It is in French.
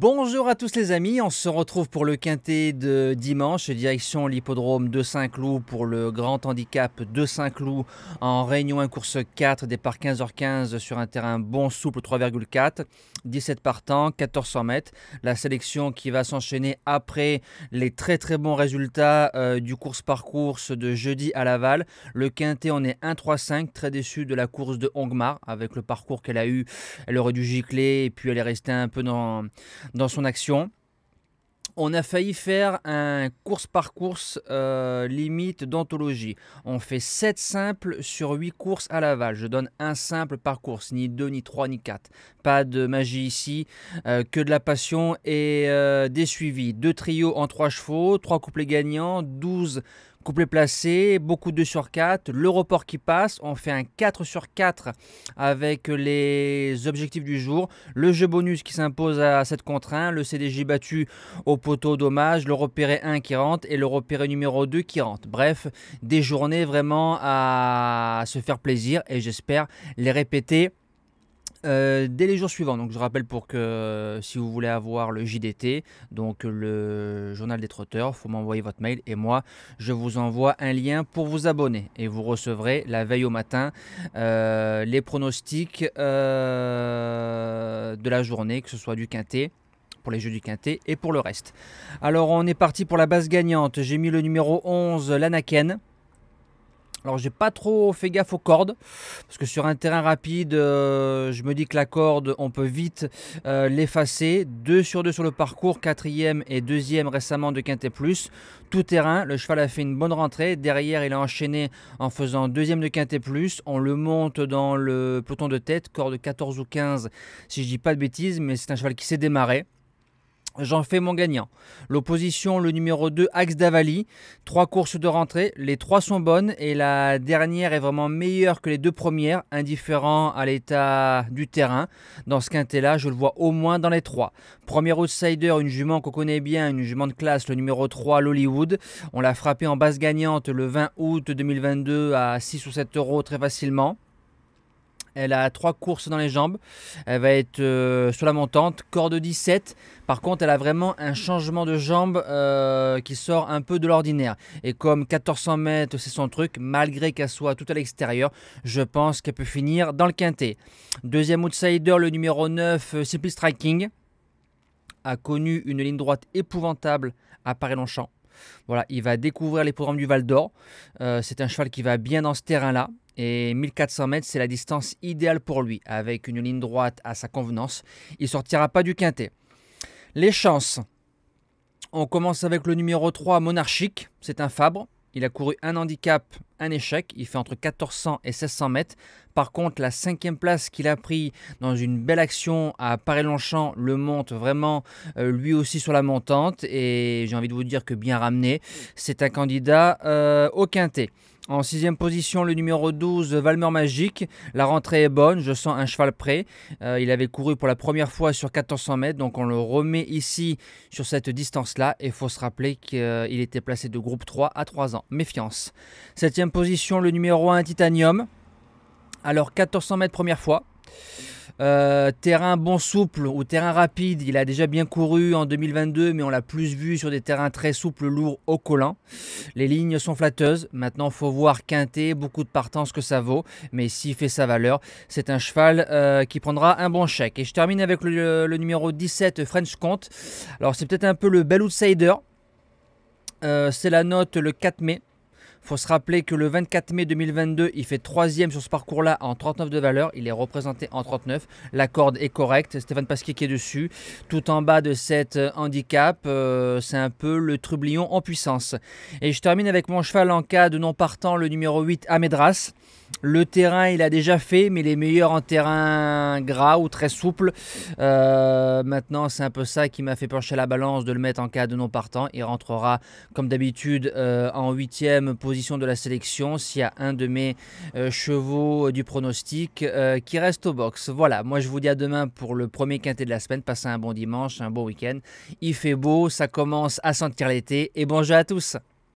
Bonjour à tous les amis, on se retrouve pour le quintet de dimanche, direction l'hippodrome de Saint-Cloud pour le grand handicap de Saint-Cloud en réunion 1 course 4, départ 15h15 sur un terrain bon souple 3,4, 17 partants, 1400 mètres. La sélection qui va s'enchaîner après les très très bons résultats euh, du course par course de jeudi à Laval. Le quintet on est 1-3-5, très déçu de la course de Hongmar avec le parcours qu'elle a eu. Elle aurait dû gicler et puis elle est restée un peu dans dans son action. On a failli faire un course par course euh, limite d'anthologie. On fait 7 simples sur 8 courses à Laval. Je donne un simple par course, ni 2, ni 3, ni 4. Pas de magie ici, euh, que de la passion et euh, des suivis. Deux trios en 3 chevaux, 3 couplets gagnants, 12 Couplet placé, beaucoup de 2 sur 4, le report qui passe, on fait un 4 sur 4 avec les objectifs du jour, le jeu bonus qui s'impose à cette contrainte, le CDJ battu au poteau dommage, le repéré 1 qui rentre et le repéré numéro 2 qui rentre. Bref, des journées vraiment à se faire plaisir et j'espère les répéter euh, dès les jours suivants. Donc je rappelle pour que si vous voulez avoir le JDT, donc le journal des trotteurs, il faut m'envoyer votre mail et moi je vous envoie un lien pour vous abonner et vous recevrez la veille au matin euh, les pronostics euh, de la journée, que ce soit du quintet pour les jeux du quintet et pour le reste. Alors on est parti pour la base gagnante. J'ai mis le numéro 11, l'Anaken. Alors j'ai pas trop fait gaffe aux cordes parce que sur un terrain rapide, euh, je me dis que la corde, on peut vite euh, l'effacer. 2 sur 2 sur le parcours, quatrième et deuxième récemment de Quintet Plus. Tout terrain, le cheval a fait une bonne rentrée. Derrière, il a enchaîné en faisant deuxième de Quintet Plus. On le monte dans le peloton de tête, corde 14 ou 15 si je dis pas de bêtises, mais c'est un cheval qui s'est démarré. J'en fais mon gagnant. L'opposition, le numéro 2, Axe d'Avali. Trois courses de rentrée, les trois sont bonnes et la dernière est vraiment meilleure que les deux premières, indifférent à l'état du terrain. Dans ce quintet-là, je le vois au moins dans les trois. Premier outsider, une jument qu'on connaît bien, une jument de classe, le numéro 3, l'Hollywood. On l'a frappé en base gagnante le 20 août 2022 à 6 ou 7 euros très facilement. Elle a trois courses dans les jambes. Elle va être euh, sur la montante, corde 17. Par contre, elle a vraiment un changement de jambe euh, qui sort un peu de l'ordinaire. Et comme 1400 mètres, c'est son truc, malgré qu'elle soit tout à l'extérieur, je pense qu'elle peut finir dans le quintet. Deuxième outsider, le numéro 9, euh, Simple Striking, a connu une ligne droite épouvantable à Paris-Longchamp. Voilà, il va découvrir les programmes du Val d'Or. c'est un cheval qui va bien dans ce terrain-là. Et 1400 mètres, c'est la distance idéale pour lui. Avec une ligne droite à sa convenance, il ne sortira pas du quintet. Les chances. On commence avec le numéro 3, Monarchique. C'est un Fabre. Il a couru un handicap, un échec. Il fait entre 1400 et 1600 mètres. Par contre, la cinquième place qu'il a pris dans une belle action à Paris-Longchamp le monte vraiment euh, lui aussi sur la montante. Et j'ai envie de vous dire que bien ramené, c'est un candidat euh, au quintet. En sixième position, le numéro 12, Valmer Magique. La rentrée est bonne, je sens un cheval prêt. Euh, il avait couru pour la première fois sur 1400 mètres, donc on le remet ici sur cette distance-là. Et il faut se rappeler qu'il était placé de groupe 3 à 3 ans. Méfiance. Septième position, le numéro 1, Titanium. Alors 1400 mètres première fois. Euh, terrain bon souple ou terrain rapide, il a déjà bien couru en 2022, mais on l'a plus vu sur des terrains très souples, lourds, au collant. Les lignes sont flatteuses. Maintenant, faut voir quinter, beaucoup de partance que ça vaut. Mais s'il fait sa valeur, c'est un cheval euh, qui prendra un bon chèque. Et je termine avec le, numéro 17, French Comte. Alors, c'est peut-être un peu le bel outsider. Euh, c'est la note le 4 mai faut se rappeler que le 24 mai 2022, il fait troisième sur ce parcours-là en 39 de valeur. Il est représenté en 39. La corde est correcte. Stéphane Pasquier qui est dessus. Tout en bas de cet euh, handicap, euh, c'est un peu le trublion en puissance. Et je termine avec mon cheval en cas de non partant, le numéro 8, Amedras. Le terrain, il a déjà fait, mais il est meilleur en terrain gras ou très souple. Euh, maintenant, c'est un peu ça qui m'a fait pencher la balance de le mettre en cas de non partant. Il rentrera, comme d'habitude, en huitième position de la sélection s'il y a un de mes euh, chevaux du pronostic euh, qui reste au box. Voilà, moi je vous dis à demain pour le premier quintet de la semaine. Passez un bon dimanche, un bon week-end. Il fait beau, ça commence à sentir l'été et bonjour à tous.